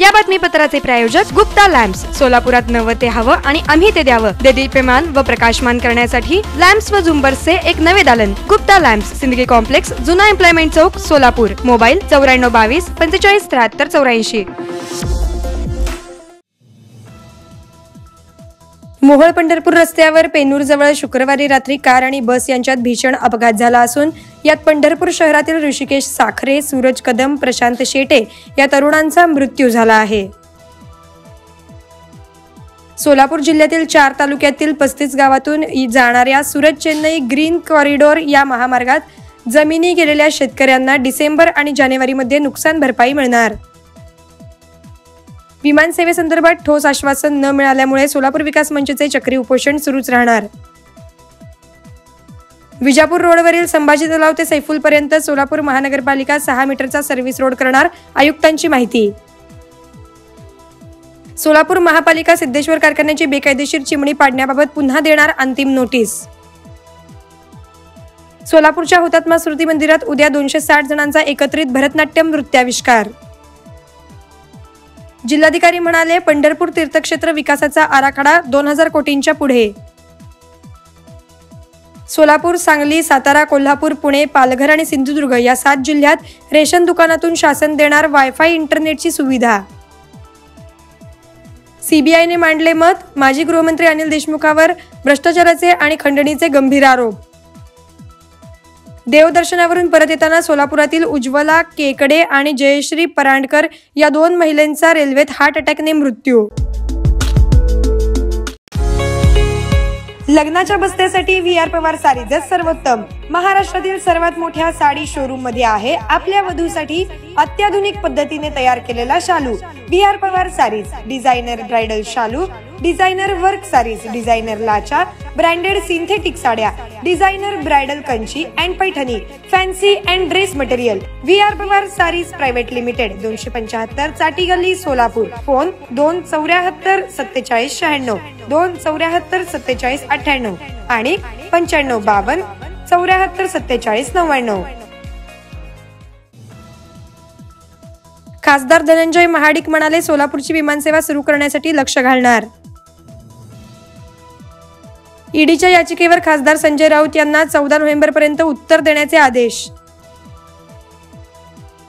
या बातमीपत्राचे प्रायोजक गुप्ता लॅम्प्स. सोलापुरात नवं ते हवं आणि आम्ही ते द्यावं. देदीप्यमान व प्रकाशमान करण्यासाठी लॅम्प्स व झुंबर्सचे एक नवे दालन. गुप्ता लॅम्प्स सिंदगी कॉम्प्लेक्स जुना एम्प्लॉयमेंट चौक सोलापूर. मोबाईल चौऱ्याण्णव बावीस पंचेचाळीस त्र्याहत्तर चौऱ्याऐंशी. मोहोळ पंढरपूर रस्त्यावर पेनूरजवळ शुक्रवारी रात्री कार आणि बस यांच्यात भीषण अपघात झाला असून यात पंढरपूर शहरातील ऋषिकेश साखरे सूरज कदम प्रशांत शेटे या तरुणांचा मृत्यू झाला आहे. सोलापूर जिल्ह्यातील चार तालुक्यातील पस्तीस गावातून जाणाऱ्या सुरत चेन्नई ग्रीन कॉरिडॉर या महामार्गात जमिनी गेलेल्या शेतकऱ्यांना डिसेंबर आणि जानेवारीमध्ये नुकसान भरपाई मिळणार. विमान सेवेसंदर्भात ठोस आश्वासन न मिळाल्यामुळे सोलापूर विकास मंचचे चक्री उपोषण सुरूच राहणार. विजापूर रोडवरील संभाजी तलाव ते सैफुलपर्यंत सोलापूर महानगरपालिका सहा मीटरचा सर्व्हिस रोड करणार आयुक्तांची माहिती. सोलापूर महापालिका सिद्धेश्वर कारखान्याची बेकायदेशीर चिमणी पाडण्याबाबत पुन्हा देणार अंतिम नोटीस. सोलापूरच्या हुतात्मा स्मृती मंदिरात उद्या दोनशे साठ जणांचा एकत्रित भरतनाट्यम नृत्याविष्कार. जिल्हाधिकारी म्हणाले पंढरपूर तीर्थक्षेत्र विकासाचा आराखडा दोन हजार कोटींच्या पुढे. सोलापूर सांगली सातारा कोल्हापूर पुणे पालघर आणि सिंधुदुर्ग या सात जिल्ह्यात रेशन दुकानातून शासन देणार वायफाय इंटरनेटची सुविधा. सीबीआयने मांडले मत माजी गृहमंत्री अनिल देशमुखावर भ्रष्टाचाराचे आणि खंडणीचे गंभीर आरोप. देवदर्शनावरून परत येताना सोलापुरातील उज्ज्वला केकडे आणि जयश्री परांडकर या दोन महिलांचा रेल्वेत हार्ट अटॅकने मृत्यू. लग्नाच्या बस्त्यासाठी व्ही आर पवार साडीजच सर्वोत्तम. महाराष्ट्रातील सर्वात मोठ्या साडी शोरूममध्ये आहे आपल्या वधूसाठी अत्याधुनिक पद्धतीने तयार केलेला शालू. V R Pawar sarees designer bridal शालू डिझायनर वर्क सारीज डिझायनर लाचा ब्रँडेड सिंथेटिक साड्या designer bridal Kanchi and Paithani fancy and dress material. V R Pawar sarees private limited दोनशे पंच्याहत्तर चाटी गल्ली सोलापूर. फोन दोन चौऱ्याहत्तर सत्तेचाळीस शहाण्णव दोन चौऱ्याहत्तर सत्तेचाळीस अठ्ठ्याण्णव आणि पंच्याण्णव बावन्न चौऱ्याहत्तर सत्तेचाळीस नव्याण्णव. खासदार धनंजय महाडिक म्हणाले सोलापूरची विमानसेवा सुरू करण्यासाठी लक्ष घालणार. ईडीच्या याचिकेवर खासदार संजय राऊत यांना चौदा नोव्हेंबरपर्यंत उत्तर देण्याचे आदेश.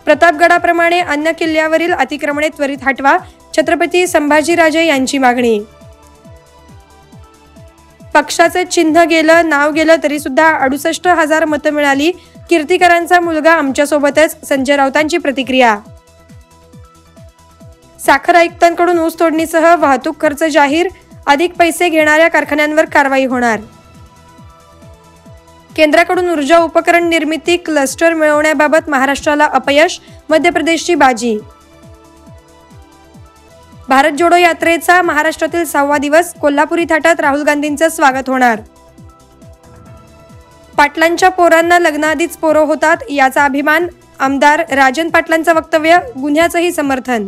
प्रतापगडाप्रमाणे अन्य किल्ल्यावरील अतिक्रमणे त्वरित हटवा छत्रपती संभाजीराजे यांची मागणी. पक्षाचे चिन्ह गेलं नाव गेलं तरी सुद्धा अडुसष्ट हजार मतं मिळाली. कीर्तिकरांचा मुलगा आमच्यासोबतच संजय राऊतांची प्रतिक्रिया. साखर आयुक्तांकडून ऊस तोडणीसह वाहतूक खर्च जाहीर अधिक पैसे घेणाऱ्या कारखान्यांवर कारवाई होणार. केंद्राकडून ऊर्जा उपकरण निर्मिती क्लस्टर मिळवण्याबाबत महाराष्ट्राला अपयश मध्य प्रदेशची बाजी. भारत जोडो यात्रेचा महाराष्ट्रातील सहावा दिवस कोल्हापुरी थाटात राहुल गांधींचं स्वागत होणार. पाटलांच्या पोरांना लग्नाआधीच पोरं होतात याचा अभिमान आमदार राजन पाटलांचं वक्तव्य गुन्ह्याचंही समर्थन.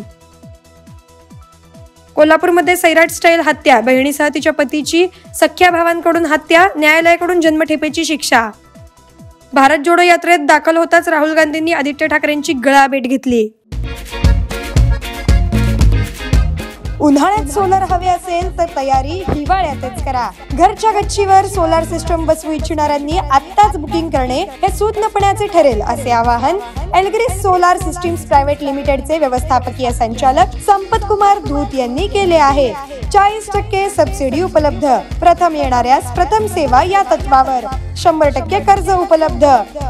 कोल्हापूरमध्ये सैराट स्टाईल हत्या बहिणीसह तिच्या पतीची सख्या भावांकडून हत्या न्यायालयाकडून जन्मठेपेची शिक्षा. भारत जोडो यात्रेत दाखल होताच राहुल गांधींनी आदित्य ठाकरेंची गळाभेट घेतली. उन्हाळ्यात सोलर हवे असेल तर तयारी हिवाळ्यातच करा. घरच्या गच्चीवर सोलार सिस्टम बसवू इच्छिणाऱ्यांनी आताच बुकिंग करणे हे सूतनपणाचे ठरेल असे आवाहन एलग्रिस सोलार सिस्टीम्स प्रायव्हेट लिमिटेडचे व्यवस्थापकीय संचालक संपत कुमार धूत यांनी केले आहे. चाळीस टक्के सबसिडी उपलब्ध. प्रथम येणाऱ्यास प्रथम सेवा या तत्वावर. शंभर टक्के कर्ज उपलब्ध.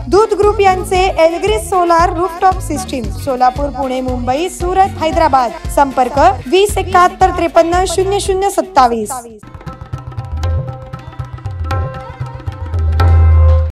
दूध ग्रुप यांचे एलग्रिस solar rooftop system Solapur Pune Mumbai Surat Hyderabad. संपर्क वीस एकाहत्तर त्रेपन्न शून्य शून्य सत्तावीस.